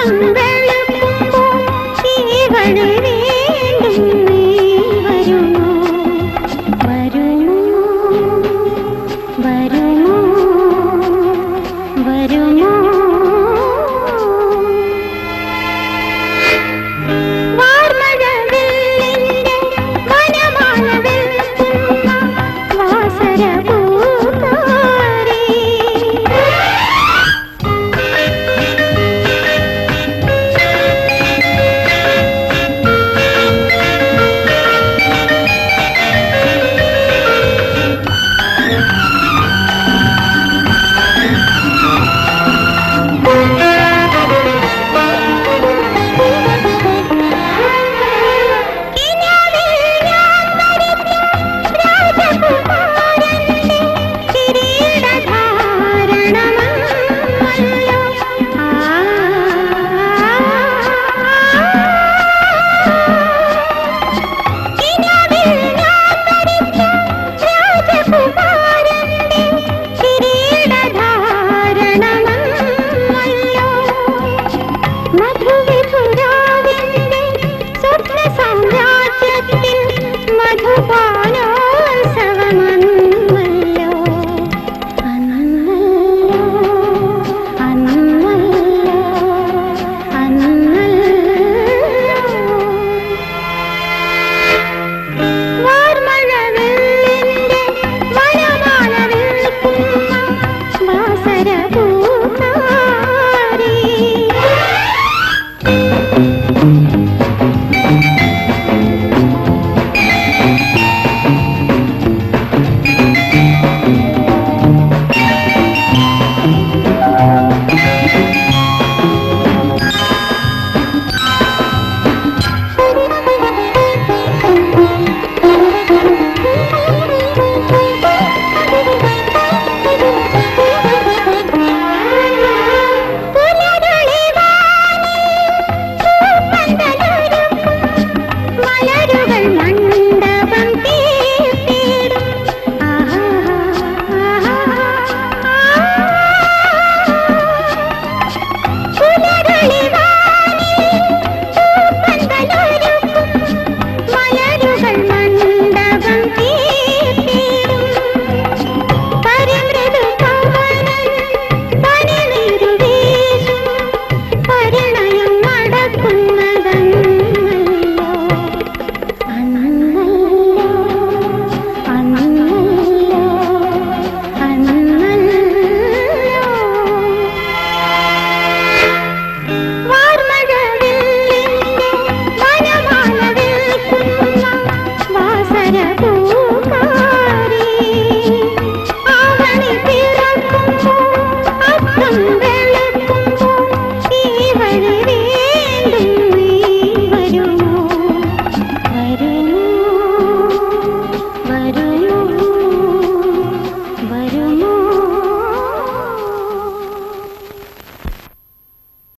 தந்த